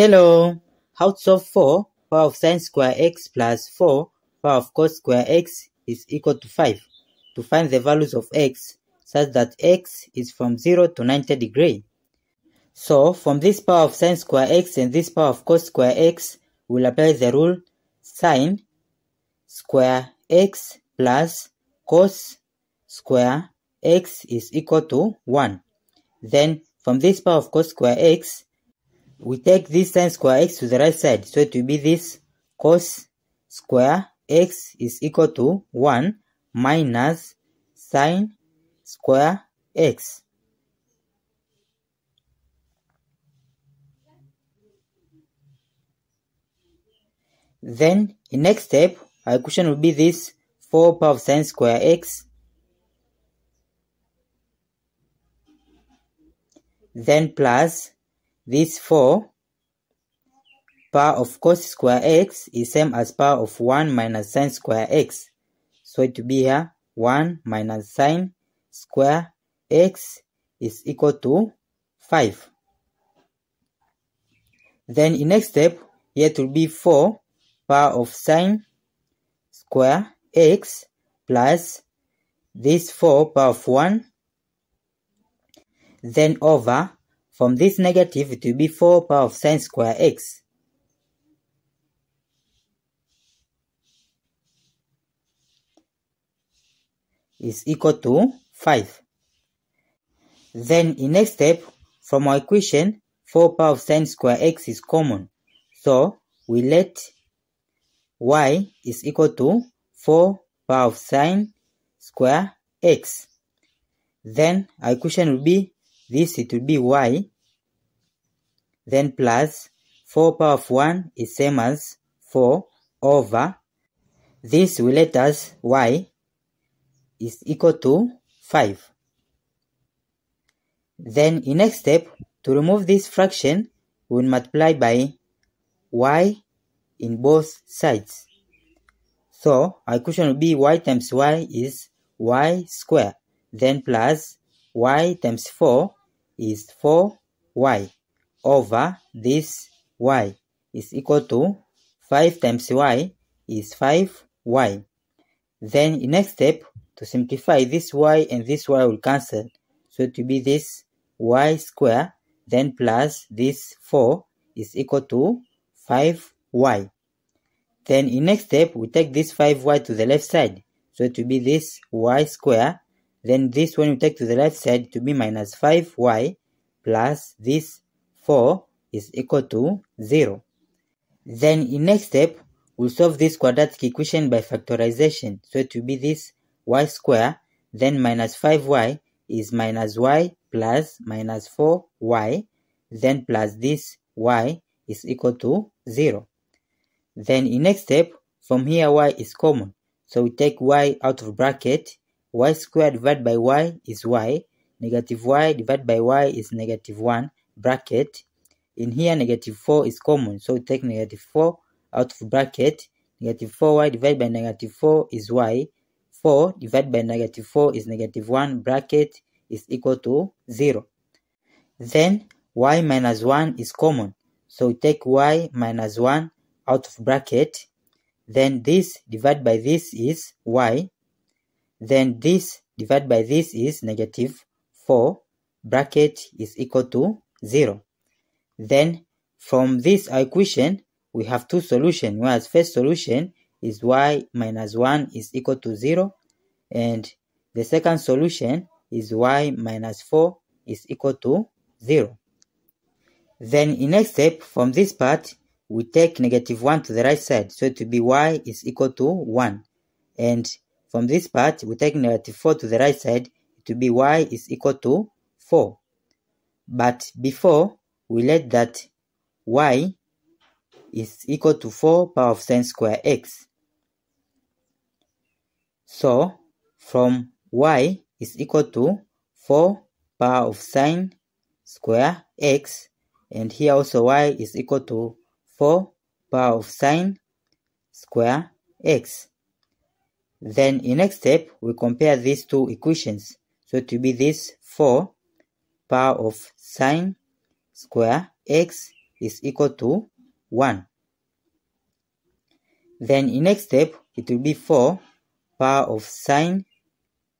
Hello! How to solve 4 power of sine square x plus 4 power of cos square x is equal to 5 to find the values of x such that x is from 0 to 90 degree. So from this power of sine square x and this power of cos square x, we'll apply the rule sine square x plus cos square x is equal to 1. Then from this power of cos square x, we take this sine square x to the right side. So it will be this cos square x is equal to 1 minus sine square x. Then in next step, our equation will be this 4 power of sine square x then plus this 4 power of cos square x is same as power of 1 minus sine square x. So it will be here 1 minus sine square x is equal to 5. Then in next step, here it will be 4 power of sine square x plus this 4 power of 1 then over from this negative will be 4 power of sine square x is equal to 5. Then in next step, from our equation, 4 power of sine square x is common. So we let y is equal to 4 power of sine square x. Then our equation will be this, it will be y. Then plus 4 power of 1 is same as 4 over. This will let us y is equal to 5. Then in next step, to remove this fraction, we will multiply by y in both sides. So our equation will be y times y is y square, then plus y times 4 is 4y over this y is equal to 5 times y is 5y. Then in next step, to simplify this y and this y will cancel. So it will be this y square then plus this 4 is equal to 5y. Then in next step, we take this 5y to the left side. So it will be this y square. Then this when we take to the left side to be minus 5y plus this 4 is equal to 0. Then in next step, we'll solve this quadratic equation by factorization. So it will be this y square, then minus 5y is minus y plus minus 4y, then plus this y is equal to 0. Then in next step, from here y is common. So we take y out of bracket, y squared divided by y is y, negative y divided by y is negative 1, bracket. In here negative 4 is common, so we take negative 4 out of bracket, negative 4y divided by negative 4 is y, 4 divided by negative 4 is negative 1 bracket is equal to 0. Then y minus 1 is common. So we take y minus 1 out of bracket. Then this divided by this is y. Then this divided by this is negative 4 bracket is equal to 0. Then from this equation we have two solutions whereas first solution is y minus 1 is equal to 0 and the second solution is y minus 4 is equal to 0. Then in next step from this part we take negative 1 to the right side so it to be y is equal to 1 and from this part we take negative 4 to the right side it to be y is equal to 4 but before we let that y is equal to 4 power of sine square x so from y is equal to 4 power of sine square x and here also y is equal to 4 power of sine square x. Then in next step, we compare these two equations. So to be this 4 power of sine square x is equal to 1. Then in next step, it will be 4 power of sine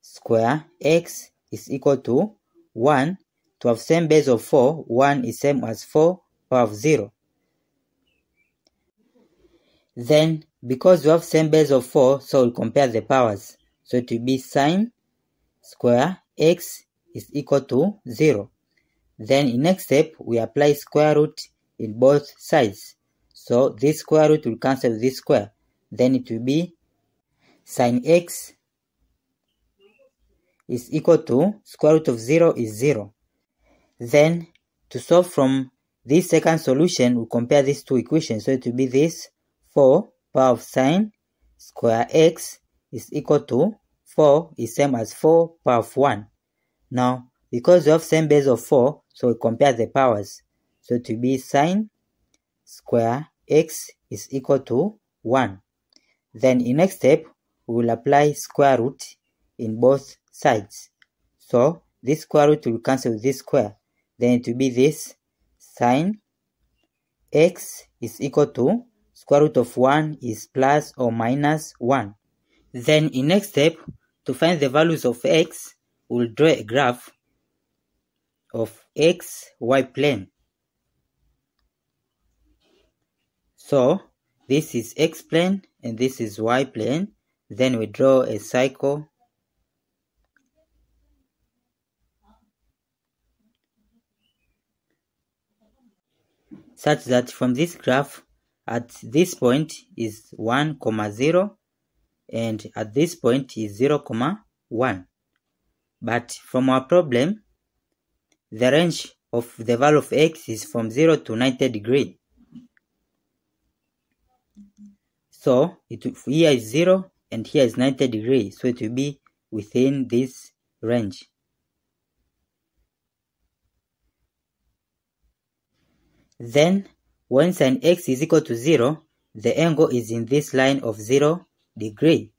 square x is equal to 1. To have same base of 4, 1 is same as 4 power of 0. Then, because we have same base of 4, so we'll compare the powers. So it will be sine square x is equal to 0. Then in next step, we apply square root in both sides. So this square root will cancel this square. Then it will be sine x is equal to square root of 0 is 0. Then to solve from this second solution, we compare these two equations. So it will be this 4 power of sine square x is equal to 4 is same as 4 power of 1. Now, because we have same base of 4, so we compare the powers. So to be sine square x is equal to 1. Then in next step, we will apply square root in both sides. So this square root will cancel this square. Then will be this sine x is equal to square root of 1 is plus or minus 1. Then in next step, to find the values of x, we'll draw a graph of x, y plane. So this is x plane and this is y plane. Then we draw a cycle such that from this graph at this point is 1 comma 0 and at this point is 0 comma 1 but from our problem the range of the value of x is from 0 to 90 degree. So it here is 0 and here is 90 degree. So it will be within this range. Then, when sin x is equal to 0, the angle is in this line of 0 degree.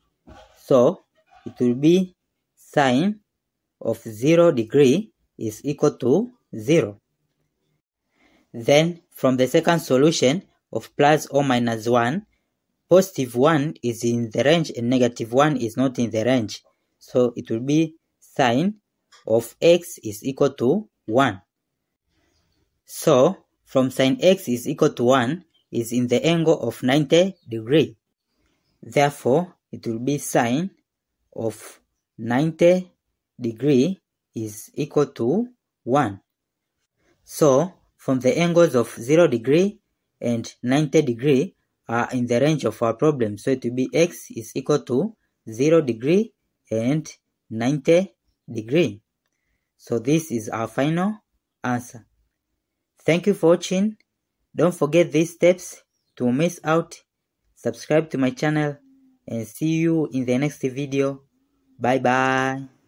So, it will be sine of 0 degree is equal to 0. Then, from the second solution of plus or minus 1, positive 1 is in the range and negative 1 is not in the range. So, it will be sine of x is equal to 1. So, from sine x is equal to 1 is in the angle of 90 degree. Therefore, it will be sine of 90 degree is equal to 1. So, from the angles of 0 degree and 90 degree are in the range of our problem. So, it will be x is equal to 0 degree and 90 degree. So, this is our final answer. Thank you for watching. Don't forget these steps to miss out. Subscribe to my channel and see you in the next video. Bye bye.